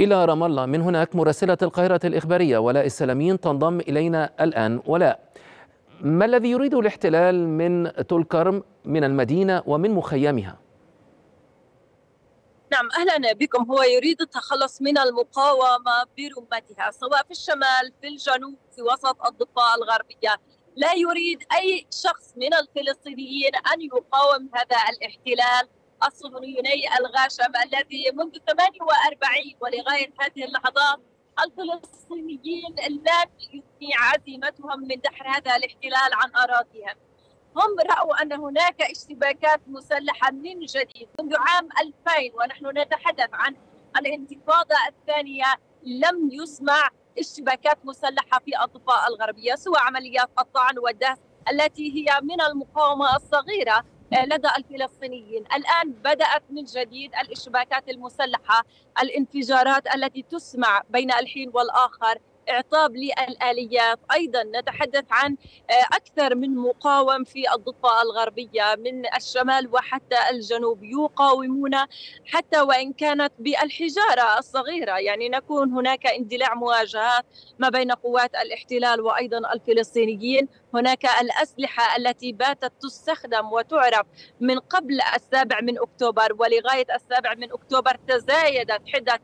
إلى رام الله. من هناك مراسلة القاهرة الإخبارية. ولاء السلامين تنضم إلينا الآن. ولاء ما الذي يريد الاحتلال من تلكرم من المدينة ومن مخيمها؟ نعم أهلا بكم. هو يريد التخلص من المقاومة برمتها سواء في الشمال في الجنوب في وسط الضفة الغربية. لا يريد أي شخص من الفلسطينيين أن يقاوم هذا الاحتلال. الصهيوني الغاشم الذي منذ 48 ولغاية هذه اللحظات الفلسطينيين لم يثني عزيمتهم من دحر هذا الاحتلال عن أراضيهم. هم رأوا أن هناك اشتباكات مسلحة من جديد منذ عام 2000 ونحن نتحدث عن الانتفاضة الثانية لم يسمع اشتباكات مسلحة في الضفه الغربية سوى عمليات الطعن والدهس التي هي من المقاومة الصغيرة لدى الفلسطينيين. الآن بدأت من جديد الاشتباكات المسلحة الانفجارات التي تسمع بين الحين والآخر إعطاب للآليات. أيضا نتحدث عن أكثر من مقاوم في الضفة الغربية من الشمال وحتى الجنوب. يقاومون حتى وإن كانت بالحجارة الصغيرة. يعني نكون هناك اندلاع مواجهات ما بين قوات الاحتلال وأيضا الفلسطينيين. هناك الأسلحة التي باتت تستخدم وتعرف من قبل السابع من أكتوبر ولغاية السابع من أكتوبر تزايدت حده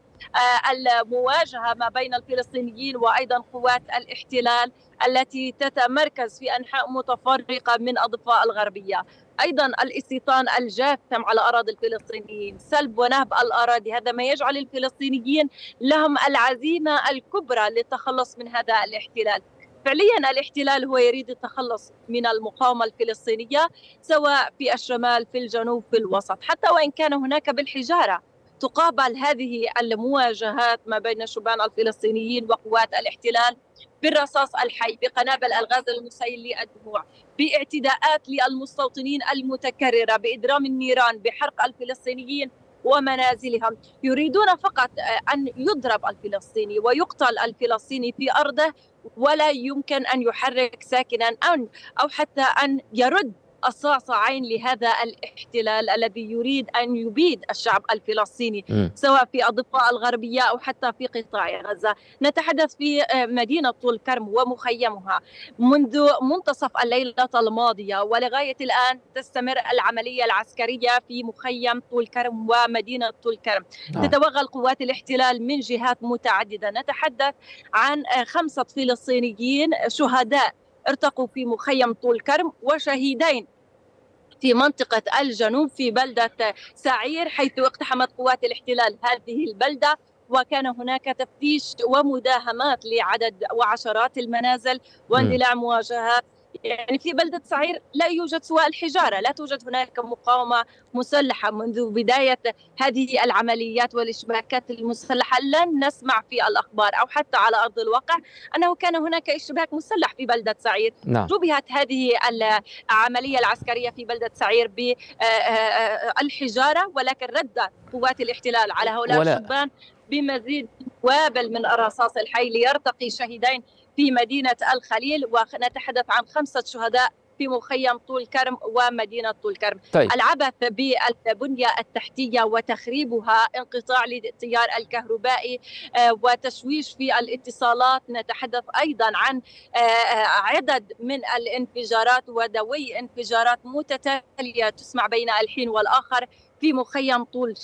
المواجهة ما بين الفلسطينيين وأيضا قوات الاحتلال التي تتمركز في أنحاء متفرقة من الضفه الغربية. أيضا الاستيطان الجاثم على أراضي الفلسطينيين، سلب ونهب الأراضي، هذا ما يجعل الفلسطينيين لهم العزيمة الكبرى للتخلص من هذا الاحتلال. فعليا الاحتلال هو يريد التخلص من المقاومة الفلسطينية سواء في الشمال في الجنوب في الوسط حتى وإن كان هناك بالحجارة تقابل هذه المواجهات ما بين الشبان الفلسطينيين وقوات الاحتلال بالرصاص الحي بقنابل الغاز المسيل للدموع بإعتداءات للمستوطنين المتكررة بإدرام النيران بحرق الفلسطينيين ومنازلهم. يريدون فقط أن يضرب الفلسطيني ويقتل الفلسطيني في أرضه ولا يمكن أن يحرك ساكنا أو حتى أن يرد الصعصعين لهذا الاحتلال الذي يريد أن يبيد الشعب الفلسطيني م. سواء في الضفه الغربية أو حتى في قطاع غزة، نتحدث في مدينة طول كرم ومخيمها منذ منتصف الليلة الماضية ولغاية الآن تستمر العملية العسكرية في مخيم طول كرم ومدينة طول كرم. آه. تتوغل قوات الاحتلال من جهات متعددة، نتحدث عن خمسة فلسطينيين شهداء ارتقوا في مخيم طول كرم وشهيدين في منطقة الجنوب في بلدة سعير حيث اقتحمت قوات الاحتلال هذه البلدة وكان هناك تفتيش ومداهمات لعدد وعشرات المنازل واندلاع مواجهات. يعني في بلدة صعير لا يوجد سوى الحجارة لا توجد هناك مقاومة مسلحة منذ بداية هذه العمليات والاشتباكات المسلحة لن نسمع في الأخبار أو حتى على أرض الواقع أنه كان هناك اشتباك مسلح في بلدة سعير نعم. شبهت هذه العملية العسكرية في بلدة سعير بالحجارة ولكن رد قوات الاحتلال على هؤلاء الشبان بمزيد وابل من الرصاص الحي ليرتقي شهيدين في مدينة الخليل ونتحدث عن خمسة شهداء في مخيم طول كرم ومدينة طول كرم. طيب. العبث بالبنية التحتية وتخريبها انقطاع للتيار الكهربائي وتشويش في الاتصالات. نتحدث أيضا عن عدد من الانفجارات ودوي انفجارات متتالية تسمع بين الحين والآخر. في مخيم طول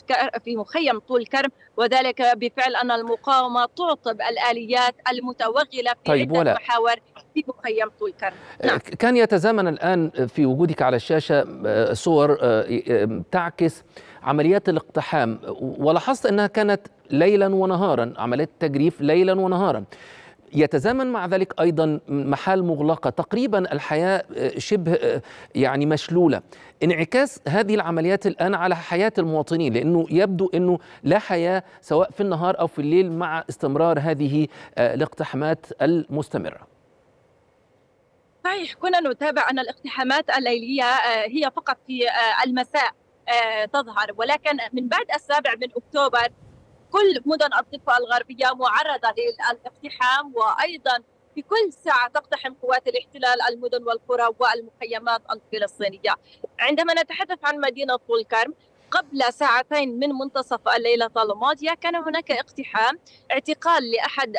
في مخيم طول كرم وذلك بفعل أن المقاومة تعطب الآليات المتوغلة في طيب عدة محاور في مخيم طول كرم نعم. كان يتزامن الآن في وجودك على الشاشة صور تعكس عمليات الاقتحام ولاحظت أنها كانت ليلا ونهارا عمليات تجريف ليلا ونهارا يتزامن مع ذلك أيضا محال مغلقة تقريبا الحياة شبه يعني مشلولة. انعكاس هذه العمليات الآن على حياة المواطنين لأنه يبدو أنه لا حياة سواء في النهار أو في الليل مع استمرار هذه الاقتحامات المستمرة. صحيح كنا نتابع أن الاقتحامات الليلية هي فقط في المساء تظهر ولكن من بعد السابع من أكتوبر كل مدن الضفة الغربية معرضة للاقتحام وأيضا في كل ساعة تقتحم قوات الاحتلال المدن والقرى والمخيمات الفلسطينيه. عندما نتحدث عن مدينة طول كرم قبل ساعتين من منتصف الليلة الماضية كان هناك اقتحام اعتقال لأحد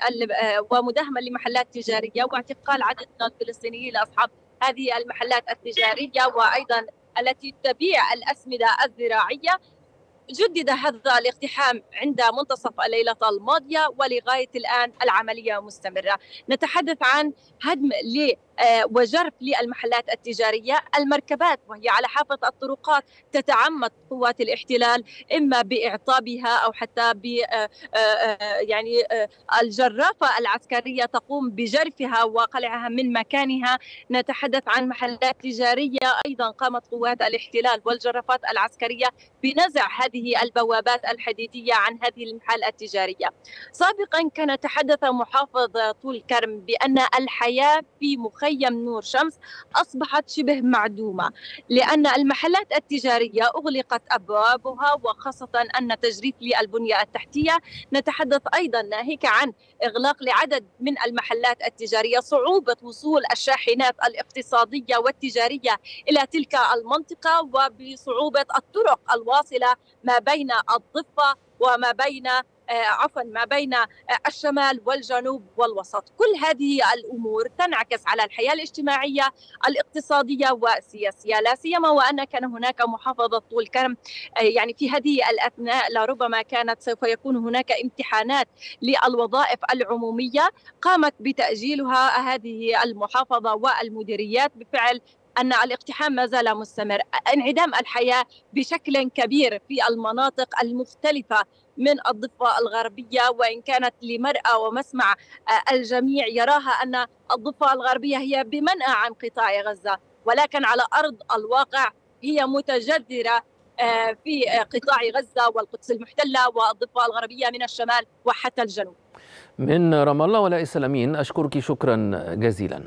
ومداهمة لمحلات تجارية واعتقال عدد من الفلسطينيين لأصحاب هذه المحلات التجارية وأيضا التي تبيع الأسمدة الزراعية جدد هذا الاقتحام عند منتصف الليلة الماضية ولغاية الآن العملية مستمرة. نتحدث عن هدم وجرف للمحلات التجارية المركبات وهي على حافة الطرقات تتعمد قوات الاحتلال إما بإعطابها أو حتى ب يعني الجرافة العسكرية تقوم بجرفها وقلعها من مكانها. نتحدث عن محلات تجارية أيضا قامت قوات الاحتلال والجرافات العسكرية بنزع هذه البوابات الحديدية عن هذه المحال التجارية. سابقا كان تحدث محافظ طول كرم بأن الحياة في مخيم مخيم نور شمس أصبحت شبه معدومة لأن المحلات التجارية أغلقت أبوابها وخاصة أن تجريف للبنية التحتية. نتحدث أيضا ناهيك عن إغلاق لعدد من المحلات التجارية صعوبة وصول الشاحنات الاقتصادية والتجارية إلى تلك المنطقة وبصعوبة الطرق الواصلة ما بين الضفة وما بين عفوا ما بين الشمال والجنوب والوسط. كل هذه الأمور تنعكس على الحياة الاجتماعية الاقتصادية والسياسية. لا سيما وأن كان هناك محافظة طول كرم يعني في هذه الأثناء لربما كانت سوف يكون هناك امتحانات للوظائف العمومية. قامت بتأجيلها هذه المحافظة والمديريات بفعل أن الاقتحام ما زال مستمر، انعدام الحياة بشكل كبير في المناطق المختلفة من الضفة الغربية وإن كانت لمرأى ومسمع الجميع يراها أن الضفة الغربية هي بمنأى عن قطاع غزة. ولكن على أرض الواقع هي متجذرة في قطاع غزة والقدس المحتلة والضفة الغربية من الشمال وحتى الجنوب. من رام الله ولاء السلامين أشكرك شكرا جزيلا.